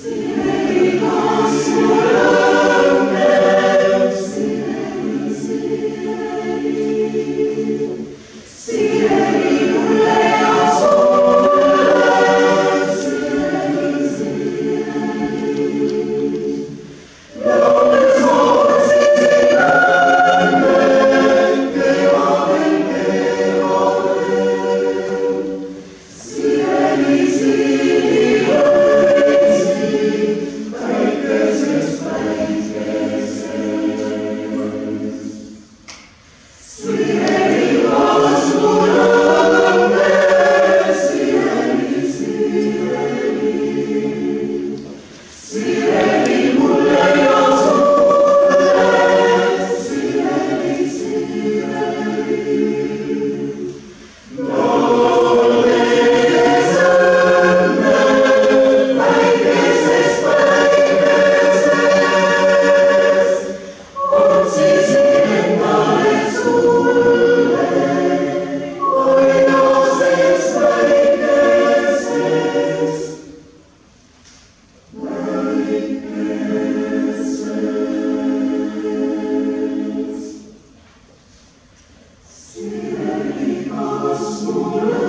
Sing Deus,